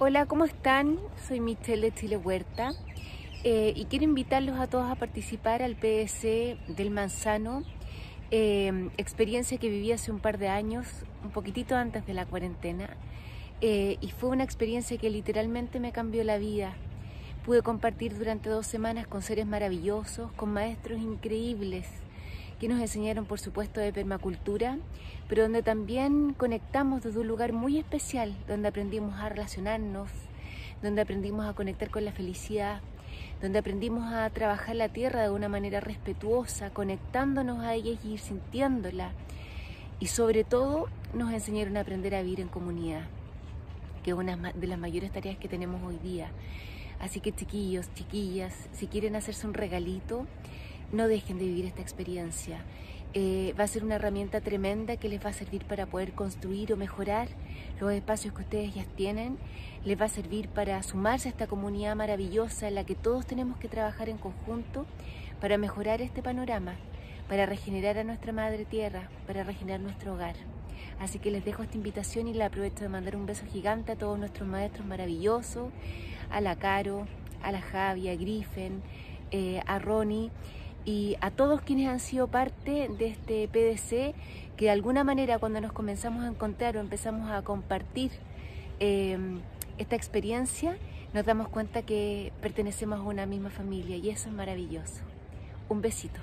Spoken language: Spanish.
Hola, ¿cómo están? Soy Michelle de Chile Huerta eh, y quiero invitarlos a todos a participar al PDC del Manzano, eh, experiencia que viví hace un par de años, un poquitito antes de la cuarentena, eh, y fue una experiencia que literalmente me cambió la vida. Pude compartir durante dos semanas con seres maravillosos, con maestros increíbles que nos enseñaron por supuesto de permacultura, pero donde también conectamos desde un lugar muy especial, donde aprendimos a relacionarnos, donde aprendimos a conectar con la felicidad, donde aprendimos a trabajar la tierra de una manera respetuosa, conectándonos a ella y ir sintiéndola. Y sobre todo nos enseñaron a aprender a vivir en comunidad, que es una de las mayores tareas que tenemos hoy día. Así que chiquillos, chiquillas, si quieren hacerse un regalito, no dejen de vivir esta experiencia. Eh, va a ser una herramienta tremenda que les va a servir para poder construir o mejorar los espacios que ustedes ya tienen. Les va a servir para sumarse a esta comunidad maravillosa en la que todos tenemos que trabajar en conjunto para mejorar este panorama, para regenerar a nuestra madre tierra, para regenerar nuestro hogar. Así que les dejo esta invitación y la aprovecho de mandar un beso gigante a todos nuestros maestros maravillosos, a la Caro, a la Javi, a Griffen, eh, a Ronnie y a todos quienes han sido parte de este PDC, que de alguna manera cuando nos comenzamos a encontrar o empezamos a compartir em, esta experiencia, nos damos cuenta que pertenecemos a una misma familia y eso es maravilloso. Un besito.